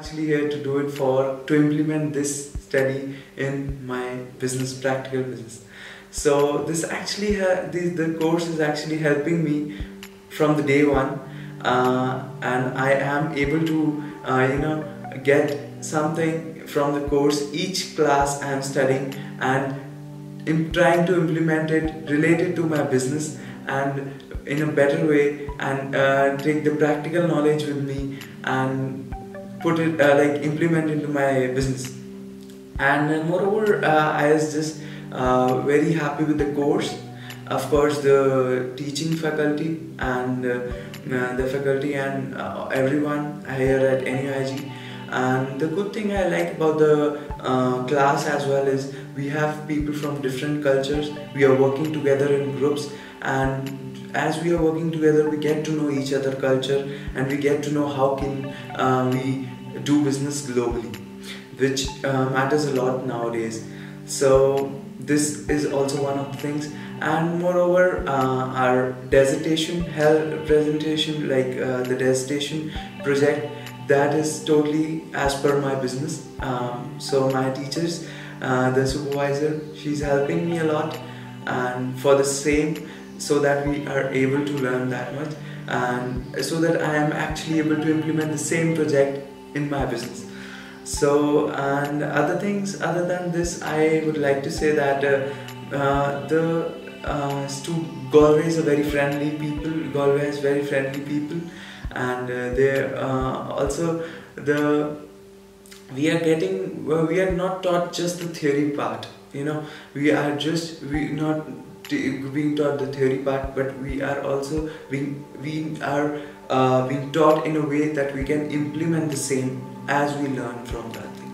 actually here to do it for to implement this study in my business, practical business. So this actually this, the course is actually helping me from the day one, uh, and I am able to uh, you know get something from the course each class I am studying and in trying to implement it related to my business and in a better way and uh, take the practical knowledge with me and put it uh, like implement into my business. And uh, moreover uh, I was just uh, very happy with the course. Of course the teaching faculty and uh, the faculty and everyone here at NUIG and the good thing I like about the uh, class as well is we have people from different cultures. We are working together in groups. And as we are working together we get to know each other culture and we get to know how can uh, we do business globally which uh, matters a lot nowadays. So this is also one of the things. And moreover uh, our dissertation held presentation like uh, the dissertation project that is totally as per my business. Um, so my teachers uh, the supervisor she's helping me a lot and for the same so that we are able to learn that much and so that I am actually able to implement the same project in my business. So and other things other than this I would like to say that uh, uh, the uh, Galway is a very friendly people Galway has very friendly people and uh, they uh, also the we are getting we are not taught just the theory part you know. We are just we not being taught the theory part but we are also being we are uh, being taught in a way that we can implement the same as we learn from that thing